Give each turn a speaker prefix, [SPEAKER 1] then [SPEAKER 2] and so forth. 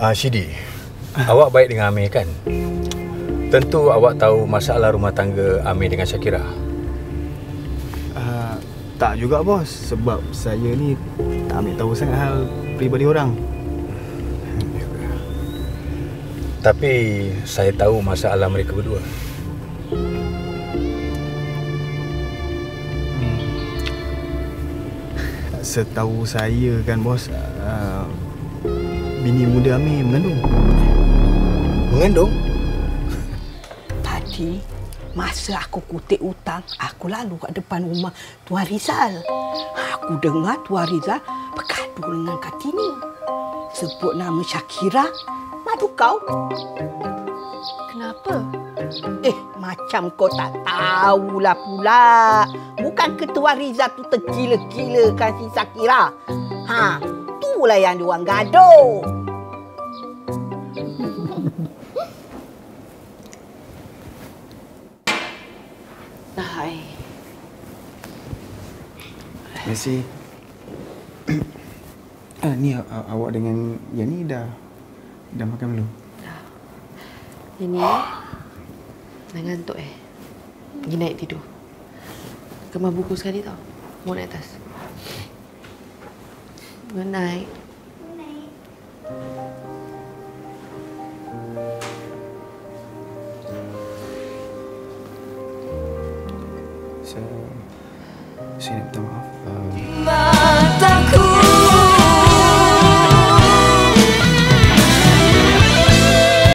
[SPEAKER 1] Ah, Shidi, awak baik dengan Amir kan? Tentu awak tahu masalah rumah tangga Amir dengan Syakira.
[SPEAKER 2] Uh, tak juga bos sebab saya ni tak ambil tahu sangat hal peribadi orang.
[SPEAKER 1] Tapi saya tahu masalah mereka berdua.
[SPEAKER 2] Setahu saya kan bos uh, bini muda Amir mengandung.
[SPEAKER 1] Mengandung?
[SPEAKER 3] Tadi masa aku kutip hutang, aku lalu kat depan rumah Tuan Rizal. Aku dengar Tuan Rizal bergaduh dengan Kartini. Sebut nama Syakira, madu kau.
[SPEAKER 4] Kenapa?
[SPEAKER 3] Eh, macam kau tak tahulah pula. Bukan ketua Rizal tu tergila-gilakan si Syakira. Ha, itulah yang diorang gaduh.
[SPEAKER 4] Hai.
[SPEAKER 2] Kasih. ah, ni uh, awak dengan yang ni dah dah makan belum?
[SPEAKER 4] Ini dah ngantuk eh. Pergi naik tidur. Kemas buku sekali tau. Mau naik atas. Good night.
[SPEAKER 2] Good night. So, see you tomorrow.